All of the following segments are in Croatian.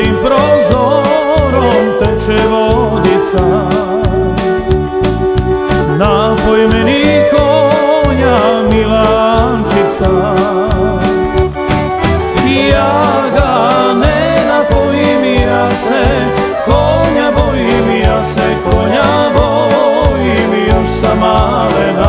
tvojim prozorom teče vodica. Napoj meni konja Milančica. Ja ga ne napojim, ja se konja bojim, ja se konja bojim Još sam malena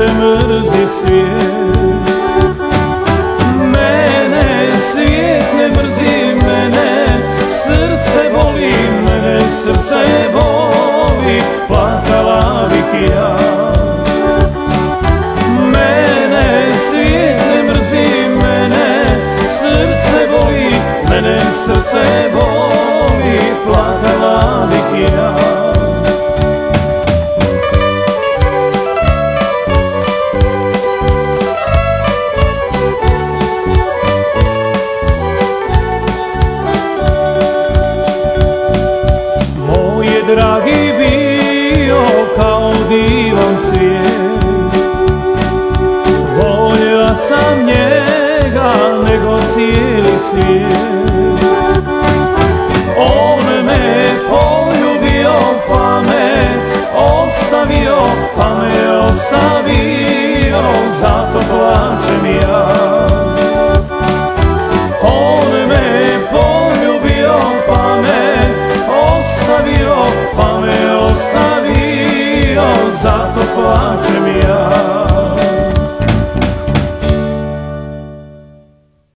te mrzi svijet. Mene svijet ne mrzi, mene srce boli, mene srce je boli Plakala bih ja. Mene svijet ne mrzi, mene srce boli, mene srce boli Plakala dragi bio kao divan svijet. Voljela sam njega nego cijeli svijet.